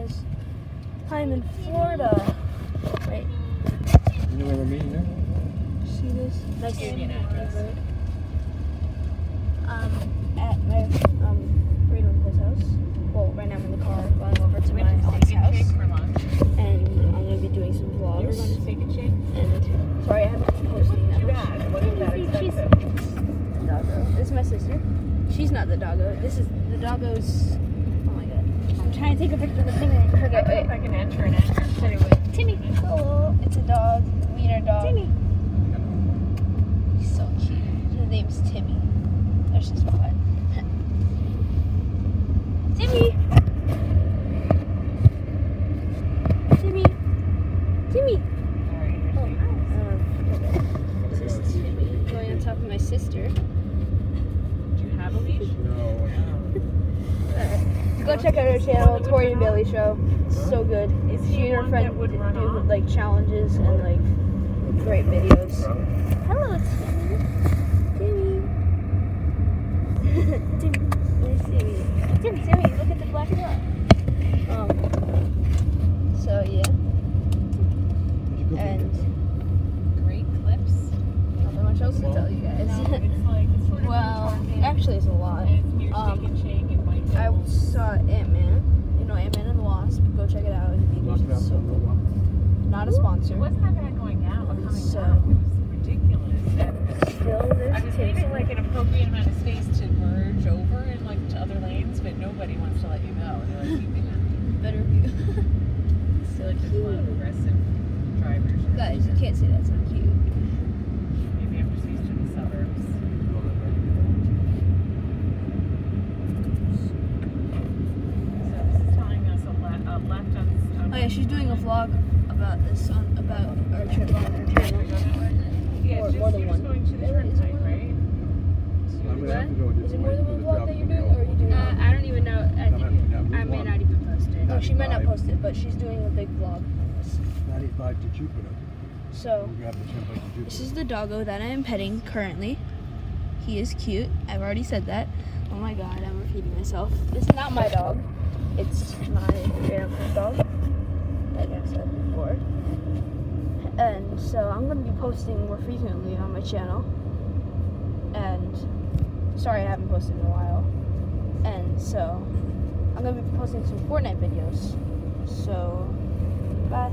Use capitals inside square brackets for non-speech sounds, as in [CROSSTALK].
guys. I'm in Florida. Wait, You know where we're meeting there? see this? Nice Give me an address. neighborhood. Um, at my um great uncle's house. Well, right now I'm in the car going over to We my aunt's house, Shake for lunch. and I'm gonna be doing some vlogs. You were going to vlogs. Steak and Shake? And sorry, I haven't been posting that Too much. bad. That expensive. Doggo. This is my sister. She's not the doggo. This is the doggo's. I'm trying to take a picture of the thing. and- I know wait. if I can enter an entrance anyway. Timmy. Hello. It's a dog. Wiener dog. Timmy. He's so cute. His name's Timmy. There's his butt. Timmy. Timmy. Timmy. Alright, Oh, the- um, Timmy going on top of my sister. Do you have a leash? No. Alright. Go check out her channel, Tori and Bailey Show. It's so good. Is she and her friend do like challenges and like great videos. Hello, Timmy. Timmy. [LAUGHS] Timmy. Timmy? Timmy, look at the black dog. Um. So yeah, and Great clips. nothing much else to tell you guys. It's [LAUGHS] it's well, actually, it's a lot. it's um, Steak and Shake and White I saw Ant Man. You know Ant Man and the Wasp. Go check it out. It's so cool. Not a It sponsor. wasn't that bad going down, but coming So- down, it was ridiculous. Still, there's I was Timmy. leaving like an appropriate amount of space to merge over and like to other lanes, but nobody wants to let you go. They're like keeping it. Better view. [LAUGHS] I feel like there's a lot of aggressive drivers. Guys, you can't say that's not cute. Maybe I'm just used to the suburbs. So this is telling us a, le- a left on. on Oh yeah, she's doing a vlog about this on about our trip on her channel. Yeah, Or more just, than one. going to the Really? Is it turnpike, more than right? I'm gonna have to go Is it more than one vlog that you're doing, or are you doing? Uh, I don't even know. I, think, having I may not even post it. No, she might not post it, but she's doing a big vlog. 95 to Jupiter. So We'll grab the turnpike to Jupiter. this is the doggo that I am petting currently. He is cute. I've already said that. Oh my god, I'm repeating myself. This is not my dog. It's my grandma's dog. Like I've said before. And so I'm gonna be posting more frequently on my channel. And sorry I haven't posted in a while. And so I'm gonna be posting some Fortnite videos. So bye.